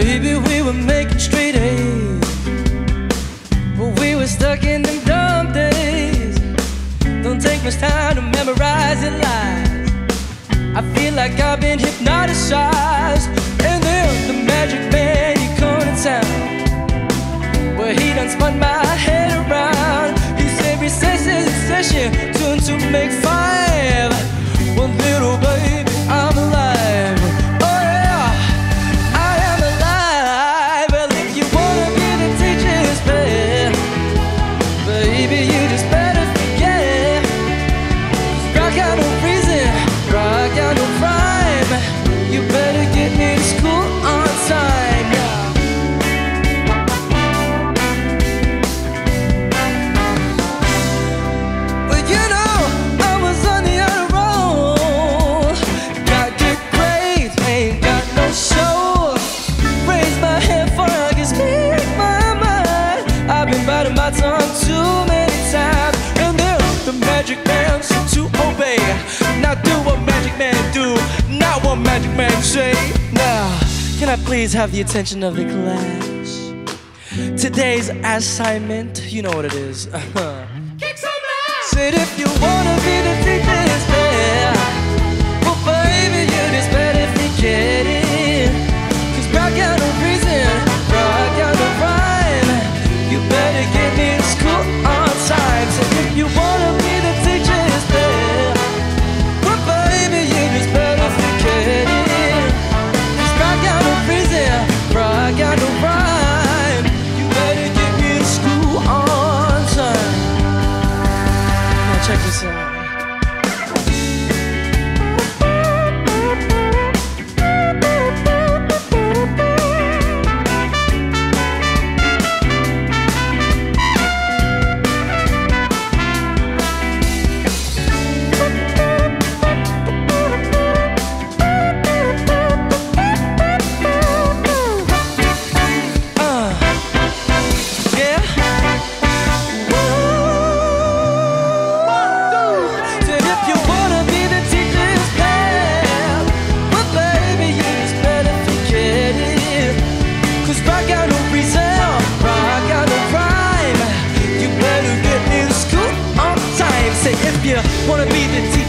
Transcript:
Baby, we were making straight A's. But we were stuck in them dumb days. Don't take much time to memorize your lies. I feel like I've been hypnotized. And then the magic man, he to town. Well, he done spun my head around. He said recesses in session, two and two make five. Biting my tongue too many times. And then the magic man said to obey. Now do what magic man do, not what magic man say. Now, can I please have the attention of the class? Today's assignment, you know what it is. Uh-huh. Kick some ass! Said if you want You wanna be the